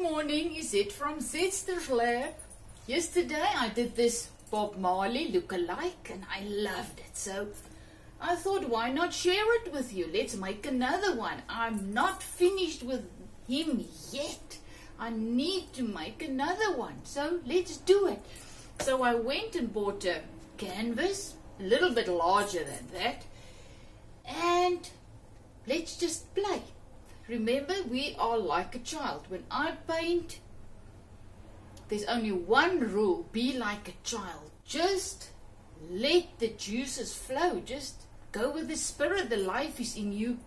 morning, is it from Zetster's Lab? Yesterday I did this Bob Marley look-alike and I loved it. So I thought, why not share it with you? Let's make another one. I'm not finished with him yet. I need to make another one. So let's do it. So I went and bought a canvas, a little bit larger than that. And let's just play. Remember, we are like a child. When I paint, there's only one rule be like a child. Just let the juices flow. Just go with the spirit. The life is in you.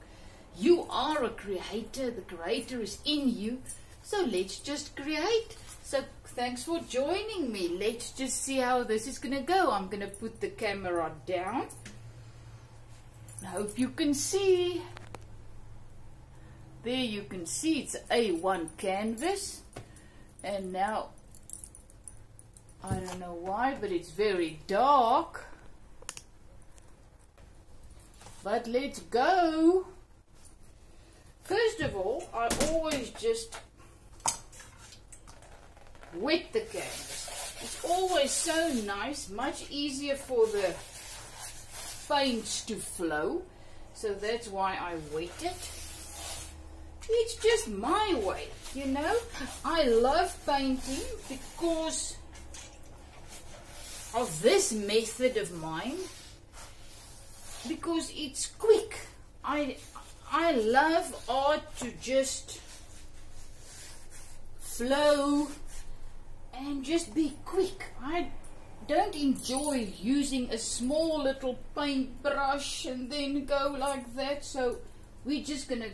You are a creator. The creator is in you. So let's just create. So thanks for joining me. Let's just see how this is going to go. I'm going to put the camera down. I hope you can see. There you can see it's A1 canvas. And now, I don't know why, but it's very dark. But let's go. First of all, I always just wet the canvas. It's always so nice, much easier for the paints to flow. So that's why I wet it. It's just my way, you know. I love painting because of this method of mine. Because it's quick. I I love art to just flow and just be quick. I don't enjoy using a small little paintbrush and then go like that. So we're just going to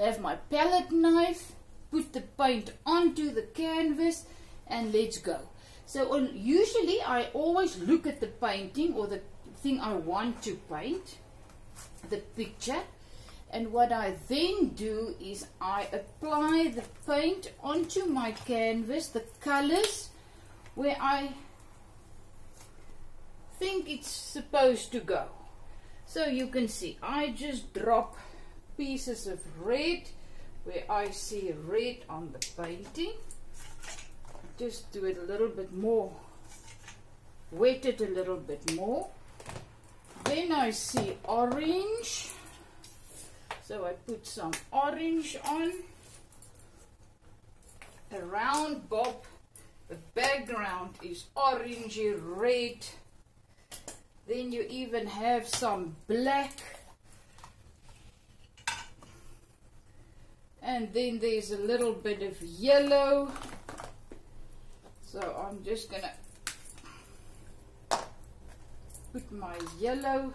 have my palette knife, put the paint onto the canvas and let's go. So um, usually I always look at the painting or the thing I want to paint, the picture. And what I then do is I apply the paint onto my canvas, the colors, where I think it's supposed to go. So you can see, I just drop pieces of red where I see red on the painting. Just do it a little bit more, wet it a little bit more. Then I see orange. So I put some orange on. Around Bob, the background is orangey red. Then you even have some black and then there's a little bit of yellow. So I'm just gonna put my yellow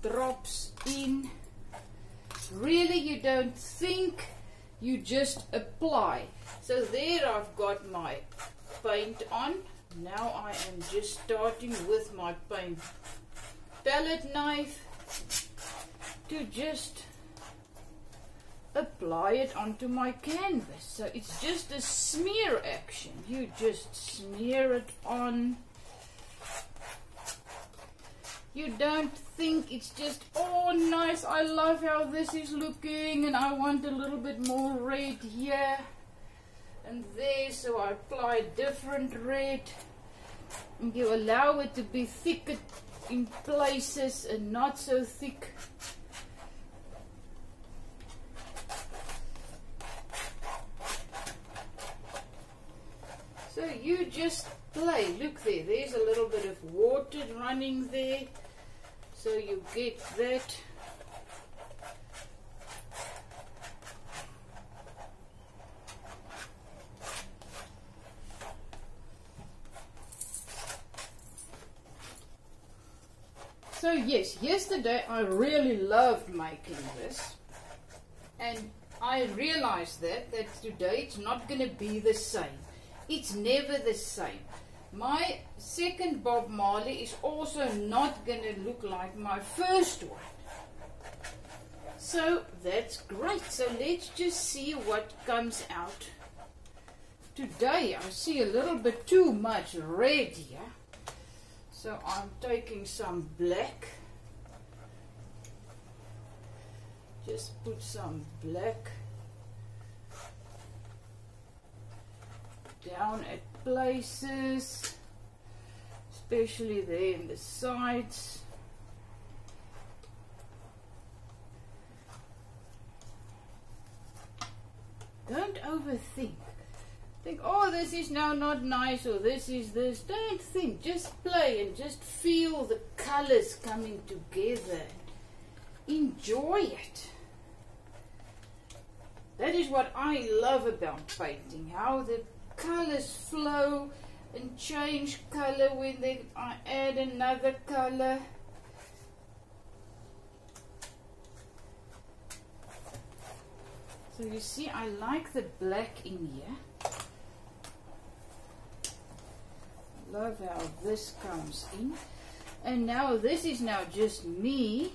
drops in. Really you don't think you just apply. So there I've got my paint on. Now I am just starting with my paint palette knife to just apply it onto my canvas. So it's just a smear action. You just smear it on. You don't think it's just, oh nice, I love how this is looking and I want a little bit more red here and there. So I apply different red. And you allow it to be thicker in places and not so thick So you just play. Look there, there's a little bit of water running there. So you get that. So yes, yesterday I really loved making this. And I realized that, that today it's not going to be the same. It's never the same. My second Bob Marley is also not going to look like my first one. So that's great. So let's just see what comes out. Today I see a little bit too much red here. So I'm taking some black. Just put some black down at places, especially there in the sides. Don't overthink. Think, oh, this is now not nice, or this is this. Don't think. Just play and just feel the colors coming together. Enjoy it. That is what I love about painting, how the colors flow and change color when they, I add another color. So you see, I like the black in here. Love how this comes in. And now this is now just me.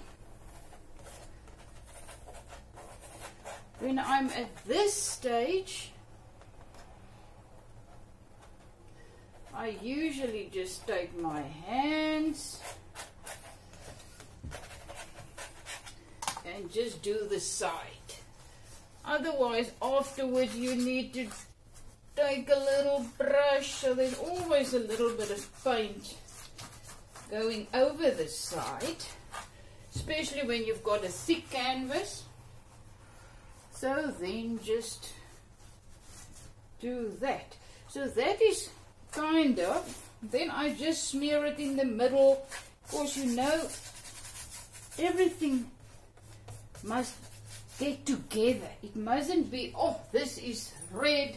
When I'm at this stage, I usually just take my hands and just do the side. Otherwise, afterwards, you need to take a little brush, so there's always a little bit of paint going over the side, especially when you've got a thick canvas. So then just do that. So that is kind of, then I just smear it in the middle, because you know, everything must get together. It mustn't be, oh, this is red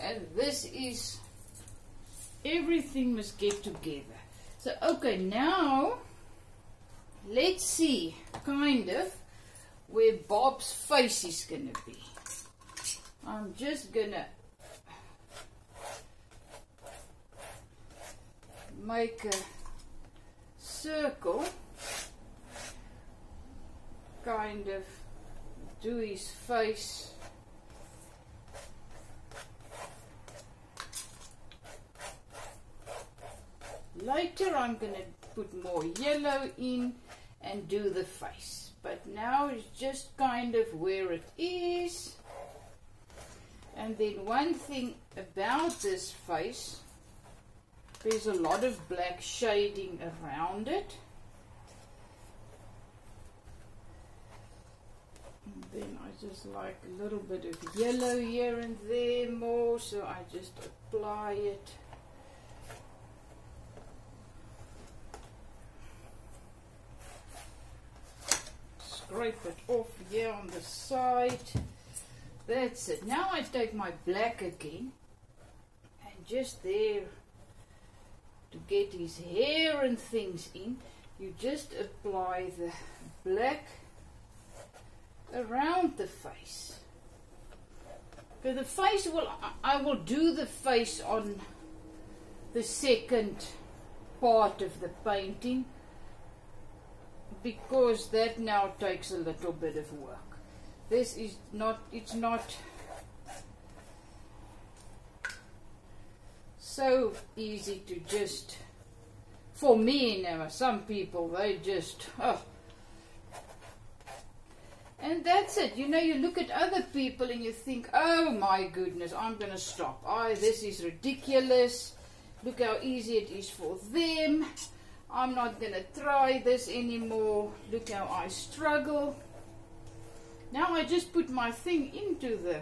and this is, everything must get together. So, okay, now, let's see, kind of, where Bob's face is to be. I'm just going make a circle, kind of do his face. Later I'm going to put more yellow in and do the face. But now it's just kind of where it is. And then one thing about this face, there's a lot of black shading around it. then I just like a little bit of yellow here and there more so I just apply it. Scrape it off here on the side. That's it. Now I take my black again. And just there to get his hair and things in you just apply the black around the face. Okay, the face will, I will do the face on the second part of the painting because that now takes a little bit of work. This is not, it's not so easy to just, for me now, some people, they just, oh, and that's it. You know, you look at other people and you think, oh my goodness, I'm going to stop. Oh, this is ridiculous. Look how easy it is for them. I'm not going to try this anymore. Look how I struggle. Now I just put my thing into the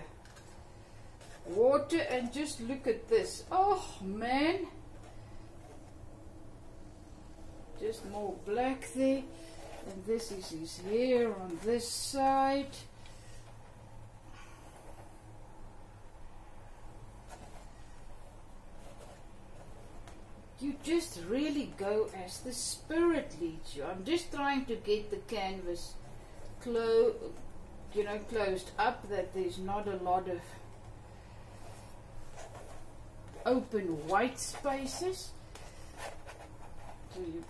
water and just look at this. Oh, man. Just more black there and this is his hair on this side you just really go as the spirit leads you I'm just trying to get the canvas you know closed up that there's not a lot of open white spaces you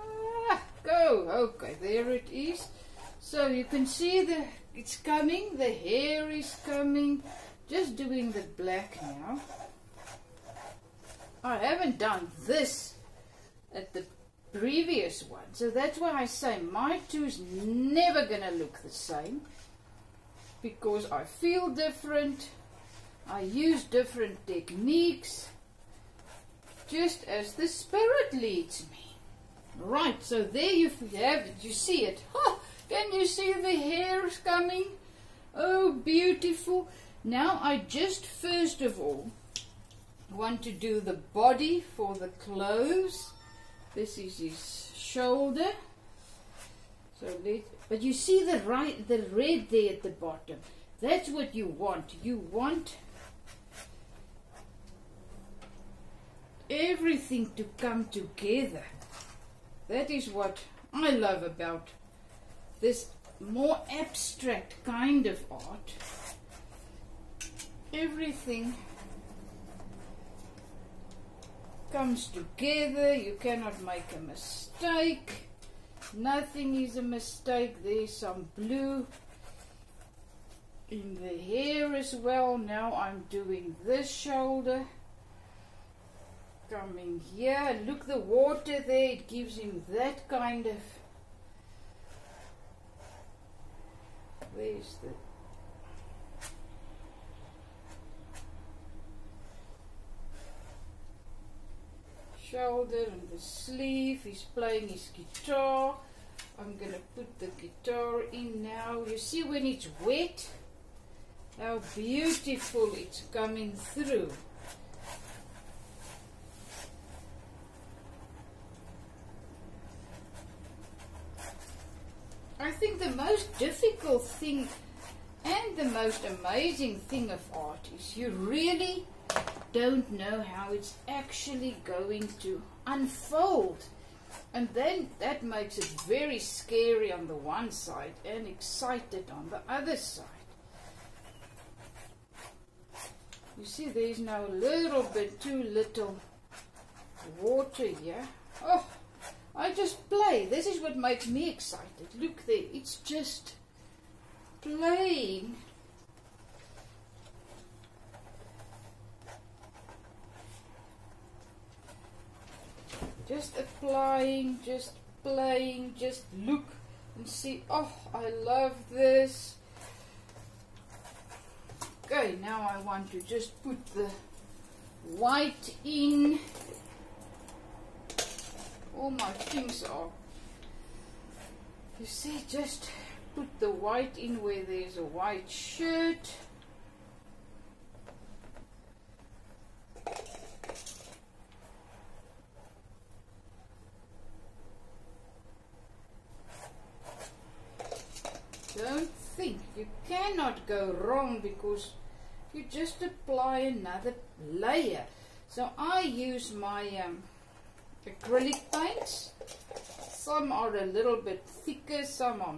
ah, go. Okay, there it is. So you can see the it's coming, the hair is coming. Just doing the black now. I haven't done this at the previous one. So that's why I say my two is never going to look the same. Because I feel different. I use different techniques just as the Spirit leads me. Right, so there you have it. You see it. Can you see the hairs coming? Oh, beautiful. Now I just first of all want to do the body for the clothes. This is his shoulder. So let, but you see the right, the red there at the bottom. That's what you want. You want everything to come together. That is what I love about this more abstract kind of art. Everything comes together. You cannot make a mistake. Nothing is a mistake. There's some blue in the hair as well. Now I'm doing this shoulder. Coming here. Look the water there. It gives him that kind of... Where's the shoulder and the sleeve. He's playing his guitar. I'm going to put the guitar in now. You see when it's wet, how beautiful it's coming through. I think the most difficult thing and the most amazing thing of art is you really don't know how it's actually going to unfold. And then that makes it very scary on the one side and excited on the other side. You see there's now a little bit too little water here. Oh, I just play. This is what makes me excited. Look there, it's just playing. Just applying just playing just look and see oh I love this. Okay now I want to just put the white in. All my things are you see just put the white in where there's a white shirt don't think you go wrong because you just apply another layer. So I use my um, acrylic paints. Some are a little bit thicker some are